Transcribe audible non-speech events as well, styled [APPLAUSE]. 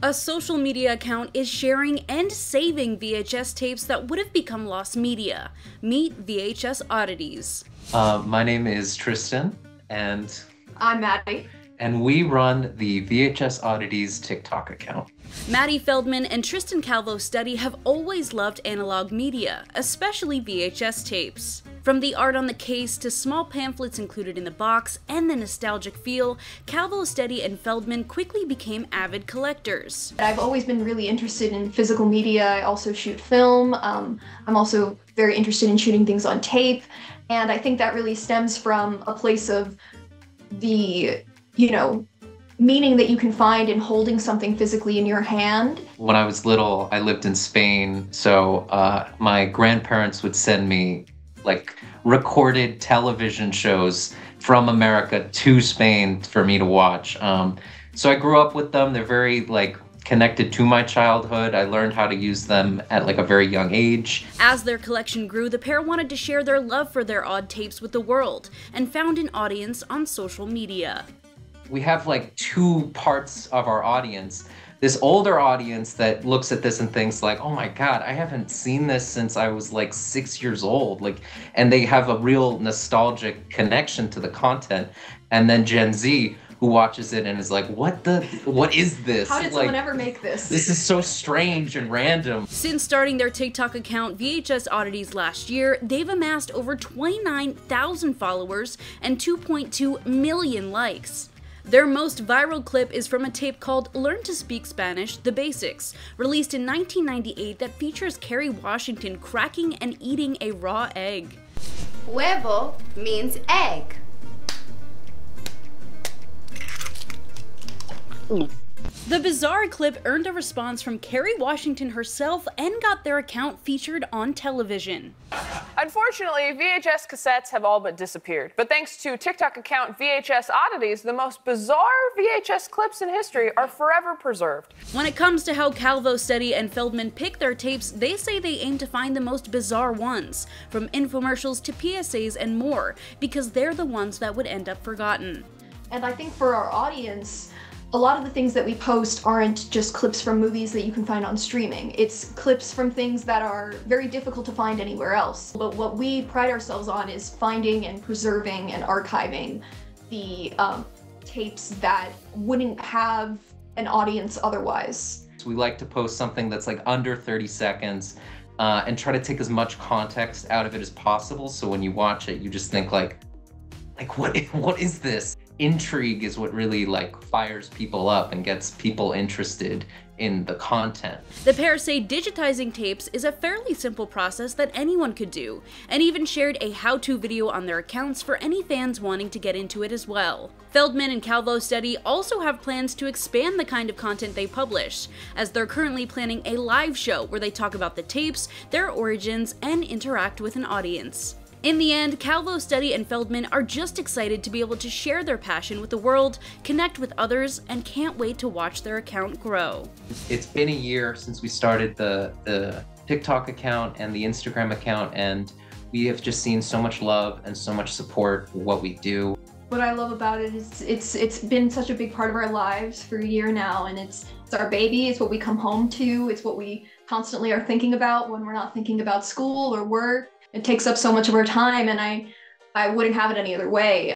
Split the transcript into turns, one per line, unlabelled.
A social media account is sharing and saving VHS tapes that would have become lost media. Meet VHS Oddities.
Uh, my name is Tristan, and
I'm Maddie.
And we run the VHS Oddities TikTok account.
Maddie Feldman and Tristan Calvo Studdy have always loved analog media, especially VHS tapes. From the art on the case to small pamphlets included in the box and the nostalgic feel, Calvo Studdy and Feldman quickly became avid collectors.
I've always been really interested in physical media. I also shoot film. Um, I'm also very interested in shooting things on tape. And I think that really stems from a place of the, you know, meaning that you can find in holding something physically in your hand.
When I was little, I lived in Spain, so uh, my grandparents would send me like recorded television shows from America to Spain for me to watch. Um, so I grew up with them. They're very like connected to my childhood. I learned how to use them at like a very young age.
As their collection grew, the pair wanted to share their love for their odd tapes with the world and found an audience on social media.
We have like two parts of our audience this older audience that looks at this and thinks like oh my god i haven't seen this since i was like six years old like and they have a real nostalgic connection to the content and then gen z who watches it and is like, "What the? What is this?
How did
like,
someone ever make this?
This is so strange and random."
Since starting their TikTok account, VHS Oddities, last year, they've amassed over 29,000 followers and 2.2 million likes. Their most viral clip is from a tape called Learn to Speak Spanish The Basics, released in 1998 that features Kerry Washington cracking and eating a raw egg.
Huevo means egg.
The bizarre clip earned a response from Kerry Washington herself and got their account featured on television.
Unfortunately, VHS cassettes have all but disappeared. But thanks to TikTok account VHS Oddities, the most bizarre VHS clips in history are forever preserved.
When it comes to how Calvo Studdy and Feldman pick their tapes, they say they aim to find the most bizarre ones, from infomercials to PSAs and more, because they're the ones that would end up forgotten.
And I think for our audience, a lot of the things that we post aren't just clips from movies that you can find on streaming. It's clips from things that are very difficult to find anywhere else. But what we pride ourselves on is finding and preserving and archiving the um, tapes that wouldn't have an audience otherwise.
We like to post something that's like under 30 seconds uh, and try to take as much context out of it as possible. So when you watch it, you just think like, like what, [LAUGHS] what is this? Intrigue is what really like fires people up and gets people interested in the content.
The pair say digitizing tapes is a fairly simple process that anyone could do, and even shared a how-to video on their accounts for any fans wanting to get into it as well. Feldman and Calvo Studdy also have plans to expand the kind of content they publish, as they're currently planning a live show where they talk about the tapes, their origins, and interact with an audience. In the end, Calvo, Studdy, and Feldman are just excited to be able to share their passion with the world, connect with others, and can't wait to watch their account grow.
It's been a year since we started the, the TikTok account and the Instagram account, and we have just seen so much love and so much support for what we do.
What I love about it is it's it's been such a big part of our lives for a year now, and it's it's our baby. It's what we come home to. It's what we constantly are thinking about when we're not thinking about school or work it takes up so much of our time and I I wouldn't have it any other way.